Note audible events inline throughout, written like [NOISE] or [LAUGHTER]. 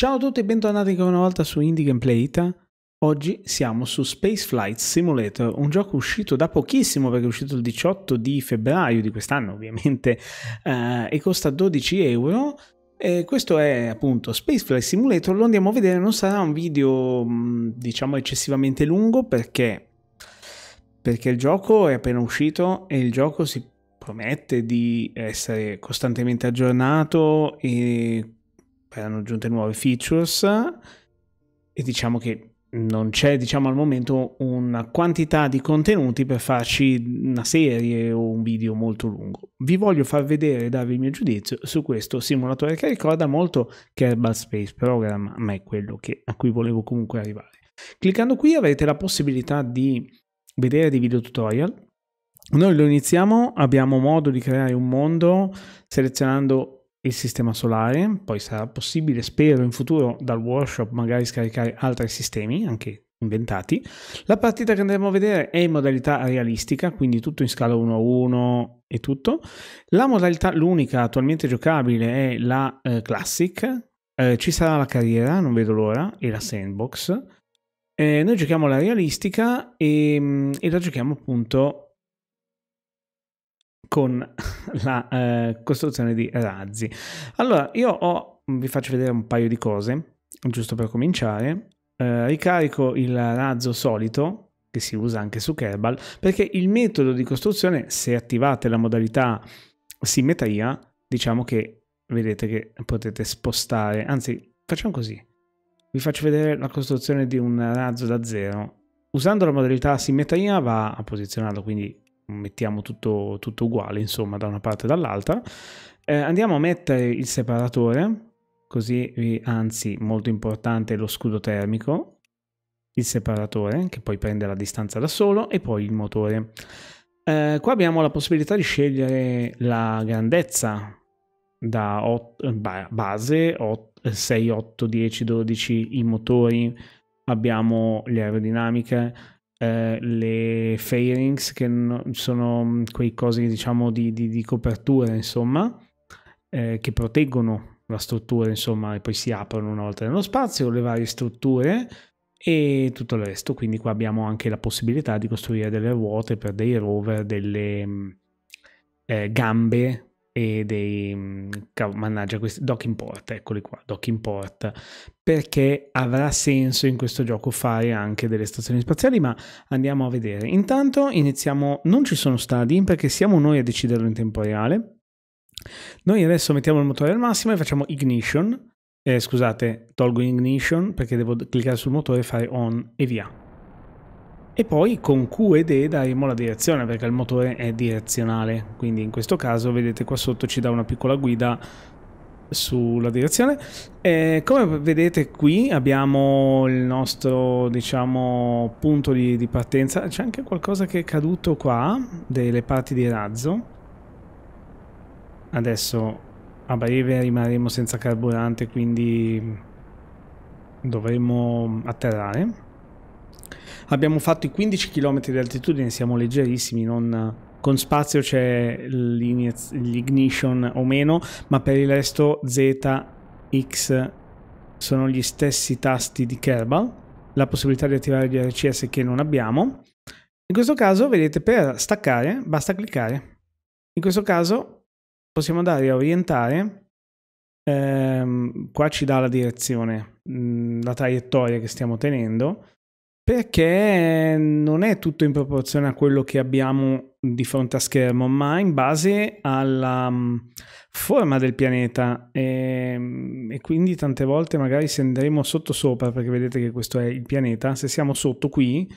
Ciao a tutti e bentornati ancora una volta su Indie Gameplay Ita. Oggi siamo su Space Flight Simulator, un gioco uscito da pochissimo perché è uscito il 18 di febbraio di quest'anno ovviamente eh, e costa 12 euro. E questo è appunto Space Flight Simulator, lo andiamo a vedere, non sarà un video diciamo eccessivamente lungo perché, perché il gioco è appena uscito e il gioco si promette di essere costantemente aggiornato e erano aggiunte nuove features e diciamo che non c'è diciamo al momento una quantità di contenuti per farci una serie o un video molto lungo. Vi voglio far vedere e darvi il mio giudizio su questo simulatore che ricorda molto Kerbal Space Program ma è quello che, a cui volevo comunque arrivare. Cliccando qui avrete la possibilità di vedere dei video tutorial. Noi lo iniziamo abbiamo modo di creare un mondo selezionando il sistema solare, poi sarà possibile, spero in futuro, dal workshop magari scaricare altri sistemi, anche inventati. La partita che andremo a vedere è in modalità realistica, quindi tutto in scala 1 a 1 e tutto. La modalità, l'unica attualmente giocabile è la eh, Classic, eh, ci sarà la carriera, non vedo l'ora, e la sandbox. Eh, noi giochiamo la realistica e, mm, e la giochiamo appunto con [LAUGHS] la eh, costruzione di razzi. Allora, io ho, vi faccio vedere un paio di cose, giusto per cominciare. Eh, ricarico il razzo solito, che si usa anche su Kerbal, perché il metodo di costruzione, se attivate la modalità simmetria, diciamo che vedete che potete spostare, anzi facciamo così, vi faccio vedere la costruzione di un razzo da zero. Usando la modalità simmetria va a posizionarlo quindi mettiamo tutto, tutto uguale, insomma, da una parte e dall'altra. Eh, andiamo a mettere il separatore, così, anzi, molto importante, lo scudo termico, il separatore, che poi prende la distanza da solo, e poi il motore. Eh, qua abbiamo la possibilità di scegliere la grandezza da 8, base 8, 6, 8, 10, 12 i motori, abbiamo le aerodinamiche, eh, le fairings che no, sono mm, quei cosi diciamo di, di, di copertura insomma eh, che proteggono la struttura insomma e poi si aprono una volta nello spazio le varie strutture e tutto il resto. Quindi qua abbiamo anche la possibilità di costruire delle ruote per dei rover delle mm, eh, gambe e dei mm, mannaggia questi dock import eccoli qua dock import. Perché avrà senso in questo gioco fare anche delle stazioni spaziali ma andiamo a vedere. Intanto iniziamo non ci sono stadi perché siamo noi a deciderlo in tempo reale. Noi adesso mettiamo il motore al massimo e facciamo ignition. Eh, scusate tolgo ignition perché devo cliccare sul motore fare on e via e poi con Q ed E daremo la direzione perché il motore è direzionale. Quindi in questo caso vedete qua sotto ci dà una piccola guida sulla direzione. E come vedete qui abbiamo il nostro diciamo punto di, di partenza. C'è anche qualcosa che è caduto qua delle parti di razzo. Adesso a breve rimarremo senza carburante quindi dovremo atterrare abbiamo fatto i 15 km di altitudine, siamo leggerissimi, non, con spazio c'è l'ignition o meno, ma per il resto Z, X sono gli stessi tasti di Kerbal, la possibilità di attivare gli RCS che non abbiamo. In questo caso, vedete, per staccare basta cliccare. In questo caso possiamo andare a orientare, ehm, qua ci dà la direzione, mh, la traiettoria che stiamo tenendo, perché non è tutto in proporzione a quello che abbiamo di fronte a schermo, ma in base alla mm, forma del pianeta e, ehm, e, quindi tante volte magari se andremo sotto sopra, perché vedete che questo è il pianeta, se siamo sotto qui,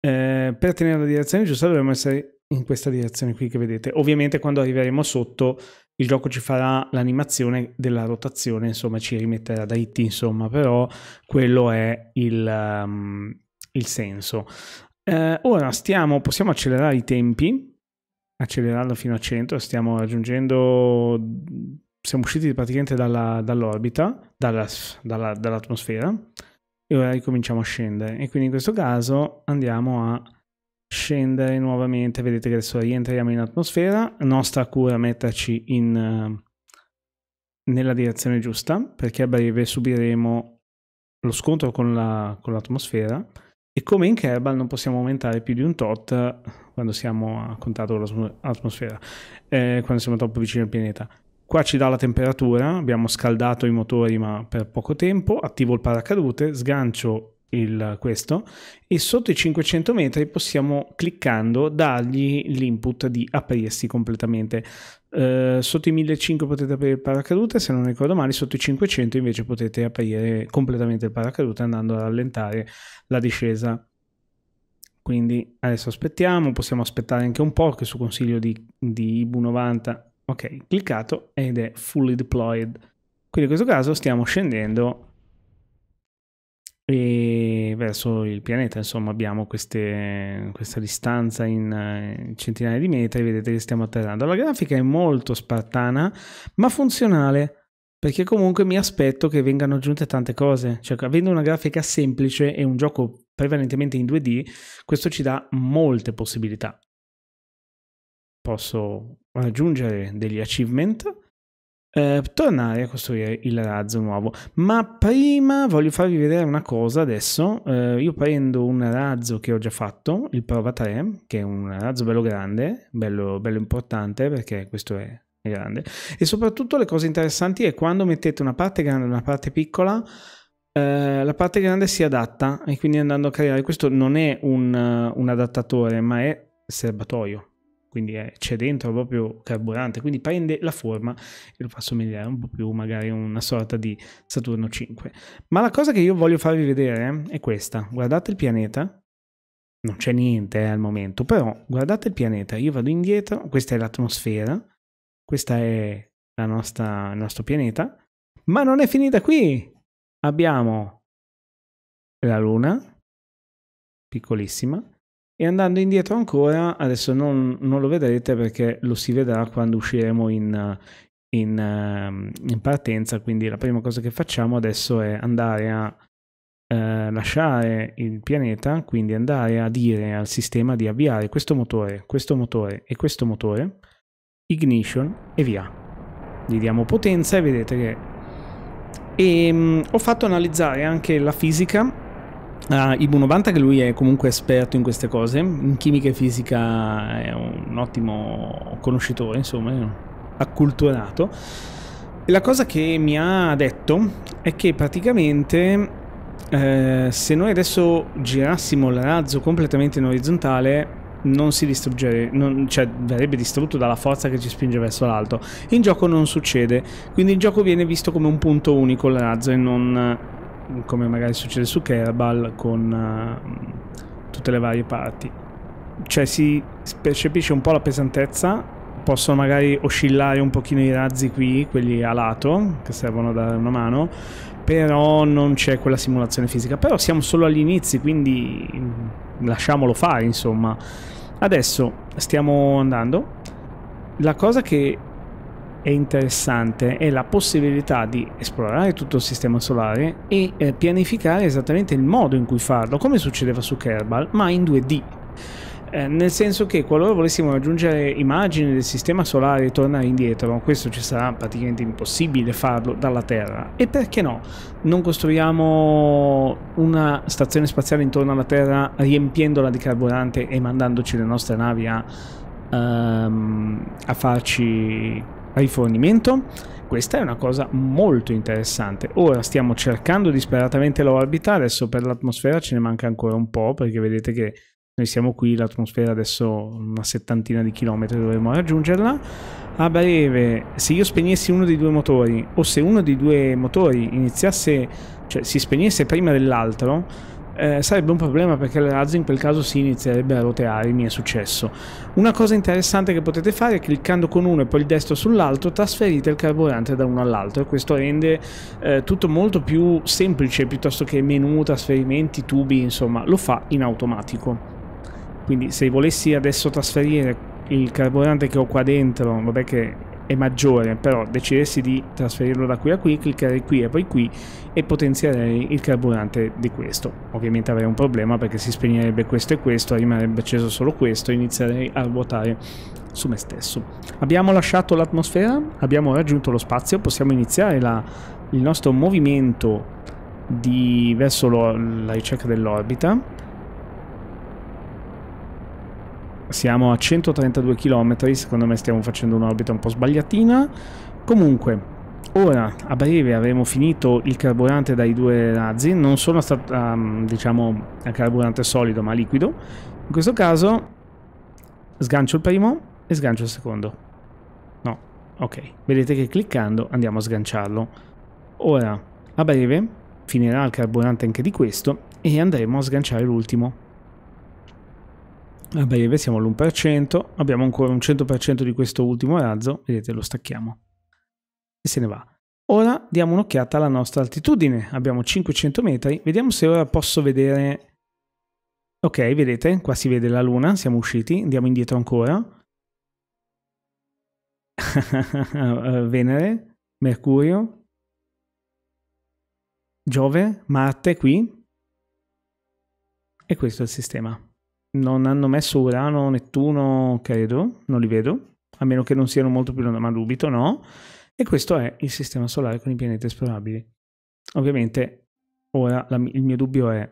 eh, per tenere la direzione giusta dovremmo essere in questa direzione qui che vedete. Ovviamente quando arriveremo sotto il gioco ci farà l'animazione della rotazione, insomma ci rimetterà dritti, insomma, però quello è il... Um, il senso. Eh, ora stiamo, possiamo accelerare i tempi, accelerarlo fino a 100, stiamo raggiungendo, siamo usciti praticamente dalla, dall'orbita, dalla, dalla, dall'atmosfera e ora ricominciamo a scendere. E quindi in questo caso andiamo a scendere nuovamente, vedete che adesso rientriamo in atmosfera, nostra cura metterci in, nella direzione giusta, perché a breve subiremo lo scontro con l'atmosfera e come in Kerbal non possiamo aumentare più di un tot quando siamo a contatto con l'atmosfera, eh, quando siamo troppo vicini al pianeta. Qua ci dà la temperatura, abbiamo scaldato i motori ma per poco tempo, attivo il paracadute, sgancio il, questo e sotto i 500 metri possiamo cliccando dargli l'input di aprirsi completamente. Uh, sotto i 1500 potete aprire il paracadute, se non ricordo male, sotto i 500 invece potete aprire completamente il paracadute andando a rallentare la discesa. Quindi adesso aspettiamo, possiamo aspettare anche un po' che su consiglio di, di IBU 90 ok, cliccato ed è fully deployed. Quindi in questo caso stiamo scendendo e verso il pianeta, insomma abbiamo queste, questa distanza in, in centinaia di metri, vedete che stiamo atterrando. La grafica è molto spartana, ma funzionale, perché comunque mi aspetto che vengano aggiunte tante cose. Cioè, avendo una grafica semplice e un gioco prevalentemente in 2D, questo ci dà molte possibilità posso raggiungere degli achievement, eh, tornare a costruire il razzo nuovo. Ma prima voglio farvi vedere una cosa adesso. Eh, io prendo un razzo che ho già fatto, il Prova 3, che è un razzo bello grande, bello, bello importante perché questo è grande. E soprattutto le cose interessanti è quando mettete una parte grande e una parte piccola. Uh, la parte grande si adatta e quindi andando a creare questo non è un, un adattatore ma è serbatoio quindi è, c'è dentro proprio carburante, quindi prende la forma e lo fa somigliare un po' più magari a una sorta di Saturno 5. Ma la cosa che io voglio farvi vedere è questa, guardate il pianeta, non c'è niente eh, al momento, però guardate il pianeta, io vado indietro, questa è l'atmosfera, questo è nostra, il nostro pianeta, ma non è finita qui, abbiamo la Luna, piccolissima, e andando indietro ancora, adesso non, non, lo vedrete perché lo si vedrà quando usciremo in, in, ehm, in, partenza, quindi la prima cosa che facciamo adesso è andare a eh, lasciare il pianeta, quindi andare a dire al sistema di avviare questo motore, questo motore e questo motore, ignition e via. Gli diamo potenza e vedete che... E, um, ho fatto analizzare anche la fisica Uh, Ibu 90 che lui è comunque esperto in queste cose, in chimica e fisica è un ottimo conoscitore, insomma, acculturato. E la cosa che mi ha detto è che praticamente eh, se noi adesso girassimo il razzo completamente in orizzontale non si distruggerebbe, non, cioè verrebbe distrutto dalla forza che ci spinge verso l'alto. In gioco non succede, quindi il gioco viene visto come un punto unico il razzo e non come magari succede su Kerbal con uh, tutte le varie parti. Cioè si percepisce un po' la pesantezza, possono magari oscillare un pochino i razzi qui, quelli a lato, che servono a dare una mano, però non c'è quella simulazione fisica. Però siamo solo agli inizi, quindi lasciamolo fare, insomma. Adesso stiamo andando. La cosa che è interessante è la possibilità di esplorare tutto il sistema solare e eh, pianificare esattamente il modo in cui farlo, come succedeva su Kerbal, ma in 2D. Eh, nel senso che qualora volessimo raggiungere immagini del sistema solare e tornare indietro, questo ci sarà praticamente impossibile farlo dalla Terra. E perché no? Non costruiamo una stazione spaziale intorno alla Terra riempiendola di carburante e mandandoci le nostre navi a, um, a farci rifornimento. Questa è una cosa molto interessante. Ora stiamo cercando disperatamente l'orbita, adesso per l'atmosfera ce ne manca ancora un po' perché vedete che noi siamo qui, l'atmosfera adesso una settantina di chilometri dovremmo raggiungerla. A breve, se io spegnessi uno dei due motori o se uno dei due motori iniziasse, cioè si spegnesse prima dell'altro, eh, sarebbe un problema perché il razzo in quel caso si inizierebbe a roteare, mi è successo. Una cosa interessante che potete fare è cliccando con uno e poi il destro sull'altro trasferite il carburante da uno all'altro e questo rende eh, tutto molto più semplice piuttosto che menu, trasferimenti, tubi, insomma lo fa in automatico. Quindi se volessi adesso trasferire il carburante che ho qua dentro, vabbè che è maggiore, però decidessi di trasferirlo da qui a qui, cliccherei qui e poi qui e potenzierei il carburante di questo. Ovviamente avrei un problema perché si spegnerebbe questo e questo, rimarrebbe acceso solo questo e inizierei a ruotare su me stesso. Abbiamo lasciato l'atmosfera, abbiamo raggiunto lo spazio, possiamo iniziare la, il nostro movimento di, verso lo, la ricerca dell'orbita siamo a 132 km, secondo me stiamo facendo un'orbita un po' sbagliatina. Comunque, ora a breve avremo finito il carburante dai due razzi, non sono stato, um, diciamo, a carburante solido ma liquido. In questo caso sgancio il primo e sgancio il secondo. No, ok, vedete che cliccando andiamo a sganciarlo. Ora, a breve, finirà il carburante anche di questo e andremo a sganciare l'ultimo a breve siamo all'1%, abbiamo ancora un 100% di questo ultimo razzo, vedete lo stacchiamo e se ne va. Ora diamo un'occhiata alla nostra altitudine, abbiamo 500 metri, vediamo se ora posso vedere... Ok, vedete, qua si vede la luna, siamo usciti, andiamo indietro ancora. [LAUGHS] Venere, Mercurio, Giove, Marte qui. E questo è il sistema non hanno messo Urano, Nettuno, credo, non li vedo, a meno che non siano molto più lontani, ma dubito, no. E questo è il sistema solare con i pianeti esplorabili. Ovviamente, ora la, il mio dubbio è,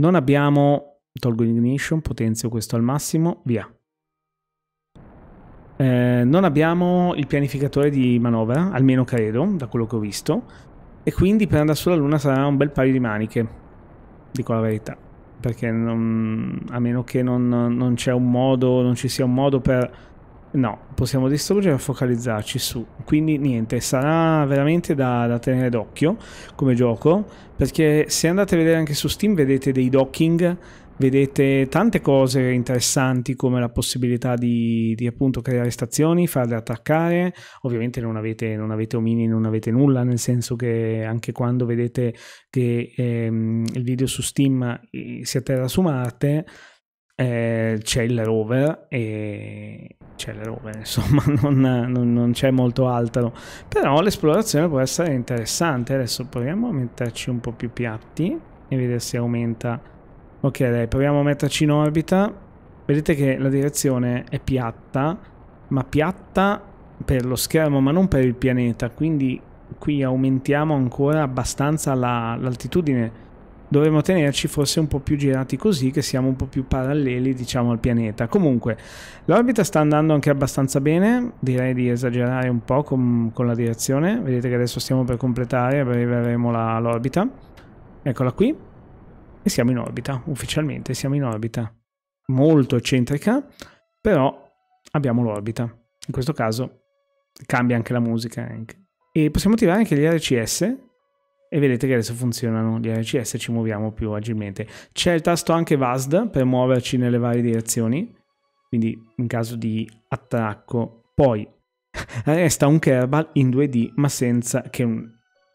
non abbiamo, tolgo l'ignition, potenzio questo al massimo, via. Eh, non abbiamo il pianificatore di manovra, almeno credo, da quello che ho visto, e quindi per andare sulla Luna sarà un bel paio di maniche, dico la verità perché non, a meno che non, non c'è un modo, non ci sia un modo per... No, possiamo distruggere e focalizzarci su. Quindi niente, sarà veramente da, da tenere d'occhio come gioco, perché se andate a vedere anche su Steam vedete dei docking vedete tante cose interessanti come la possibilità di, di appunto creare stazioni, farle attaccare, ovviamente non avete, non avete omini, non avete nulla, nel senso che anche quando vedete che ehm, il video su Steam eh, si atterra su Marte, eh, c'è il rover e c'è il rover [LAUGHS] insomma non, non, non, c'è molto altro. Però l'esplorazione può essere interessante. Adesso proviamo a metterci un po' più piatti e vedere se aumenta Ok, dai, proviamo a metterci in orbita. Vedete che la direzione è piatta, ma piatta per lo schermo, ma non per il pianeta. Quindi qui aumentiamo ancora abbastanza l'altitudine. La, Dovremmo tenerci forse un po' più girati così, che siamo un po' più paralleli, diciamo, al pianeta. Comunque, l'orbita sta andando anche abbastanza bene. Direi di esagerare un po' con, con la direzione. Vedete che adesso stiamo per completare, a breve avremo l'orbita. Eccola qui e siamo in orbita, ufficialmente siamo in orbita. Molto eccentrica, però abbiamo l'orbita. In questo caso cambia anche la musica. E possiamo attivare anche gli RCS e vedete che adesso funzionano gli RCS, ci muoviamo più agilmente. C'è il tasto anche VASD per muoverci nelle varie direzioni, quindi in caso di attracco. Poi [LAUGHS] resta un Kerbal in 2D, ma senza che un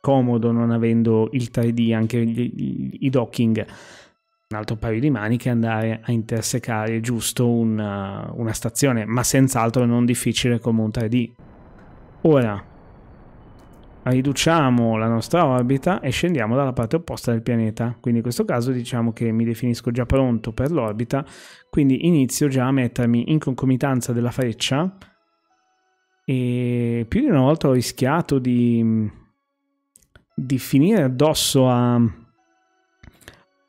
comodo non avendo il 3D, anche gli, i docking, un altro paio di maniche andare a intersecare giusto una, una stazione, ma senz'altro non difficile come un 3D. Ora riduciamo la nostra orbita e scendiamo dalla parte opposta del pianeta. Quindi in questo caso diciamo che mi definisco già pronto per l'orbita, quindi inizio già a mettermi in concomitanza della freccia e più di una volta ho rischiato di di finire addosso a,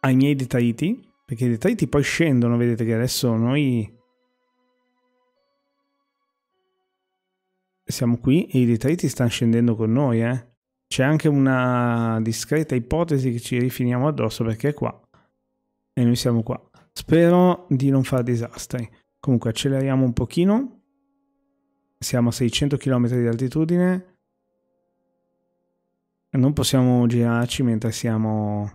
ai miei detriti, perché i detriti poi scendono, vedete che adesso noi siamo qui e i detriti stanno scendendo con noi, eh. C'è anche una discreta ipotesi che ci rifiniamo addosso perché è qua e noi siamo qua. Spero di non fare disastri. Comunque acceleriamo un pochino. Siamo a 600 km di altitudine non possiamo girarci mentre siamo...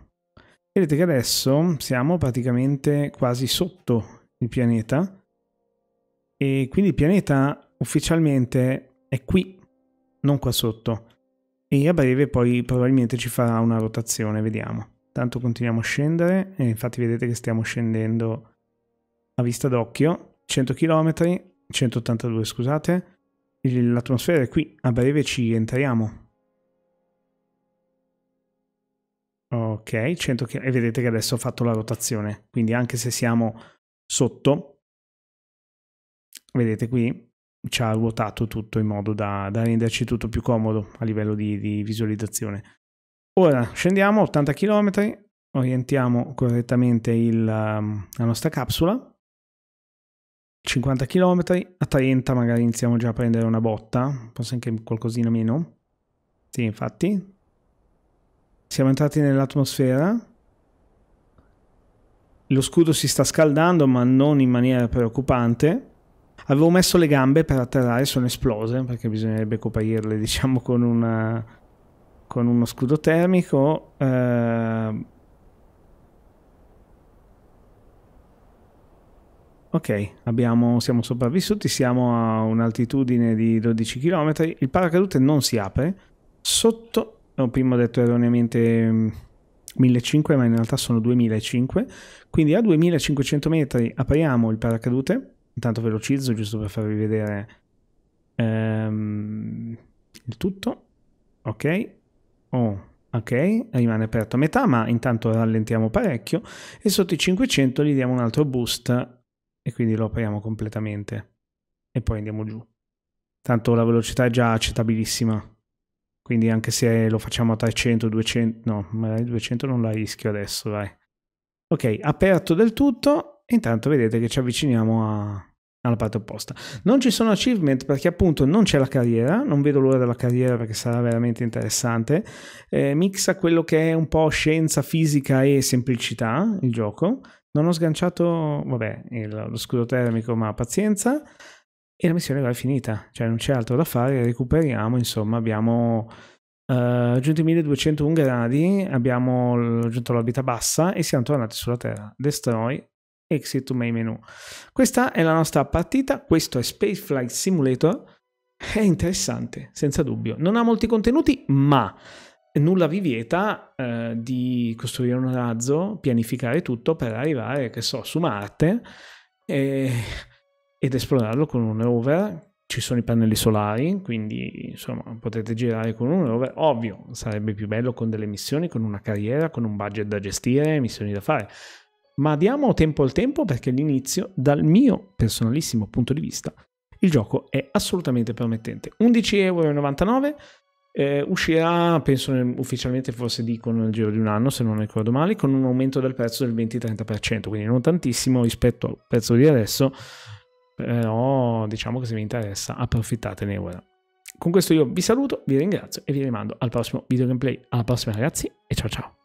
Vedete che adesso siamo praticamente quasi sotto il pianeta e quindi il pianeta ufficialmente è qui, non qua sotto. E a breve poi probabilmente ci farà una rotazione, vediamo. Tanto continuiamo a scendere e infatti vedete che stiamo scendendo a vista d'occhio, 100 km, 182 scusate, l'atmosfera è qui, a breve ci entriamo. Ok, 100 km. E vedete che adesso ho fatto la rotazione, quindi anche se siamo sotto, vedete qui, ci ha ruotato tutto in modo da, da renderci tutto più comodo a livello di, di visualizzazione. Ora scendiamo 80 km, orientiamo correttamente il, um, la nostra capsula 50 km, a 30 magari iniziamo già a prendere una botta, forse anche qualcosina meno. Sì, infatti. Siamo entrati nell'atmosfera. Lo scudo si sta scaldando, ma non in maniera preoccupante. Avevo messo le gambe per atterrare, sono esplose, perché bisognerebbe coprirle, [LAUGHS] diciamo, con, una, con uno scudo termico. Eh, Ok, abbiamo, siamo sopravvissuti, siamo a un'altitudine di 12 km, il paracadute non si apre, sotto, ho prima detto erroneamente 1500 ma in realtà sono 2005, quindi a 2500 metri apriamo il paracadute, intanto velocizzo giusto per farvi vedere ehm, il tutto, ok, oh, ok, rimane aperto a metà ma intanto rallentiamo parecchio. E sotto i 500 gli diamo un altro boost. E quindi lo apriamo completamente. E poi andiamo giù. Tanto la velocità è già accettabilissima, quindi anche se lo facciamo a 300, 200, no, magari 200 non la rischio adesso, dai. Ok, aperto del tutto, intanto vedete che ci avviciniamo a, alla parte opposta. Non ci sono achievement perché appunto non c'è la carriera, non vedo l'ora della carriera perché sarà veramente interessante. Eh, mixa quello che è un po' scienza, fisica e semplicità il gioco. Non ho sganciato, vabbè, il, lo scudo termico, ma pazienza. E la missione è finita, cioè non c'è altro da fare, recuperiamo, insomma, abbiamo uh, raggiunto i 1201 gradi, abbiamo raggiunto l'orbita bassa e siamo tornati sulla Terra. Destroy, exit to main menu. Questa è la nostra partita, questo è Spaceflight Simulator. È interessante, senza dubbio. Non ha molti contenuti, ma nulla vi vieta eh, di costruire un razzo, pianificare tutto per arrivare, che so, su Marte e, ed esplorarlo con un rover. Ci sono i pannelli solari, quindi insomma potete girare con un rover. Ovvio, sarebbe più bello con delle missioni, con una carriera, con un budget da gestire, missioni da fare. Ma diamo tempo al tempo perché all'inizio, dal mio personalissimo punto di vista, il gioco è assolutamente promettente. 11,99 euro eh, uscirà, penso ufficialmente forse dicono nel giro di un anno, se non ricordo male, con un aumento del prezzo del 20-30%, quindi non tantissimo rispetto al prezzo di adesso, però diciamo che se vi interessa approfittatene ora. Con questo io vi saluto, vi ringrazio e vi rimando al prossimo video gameplay. Alla prossima ragazzi e ciao ciao!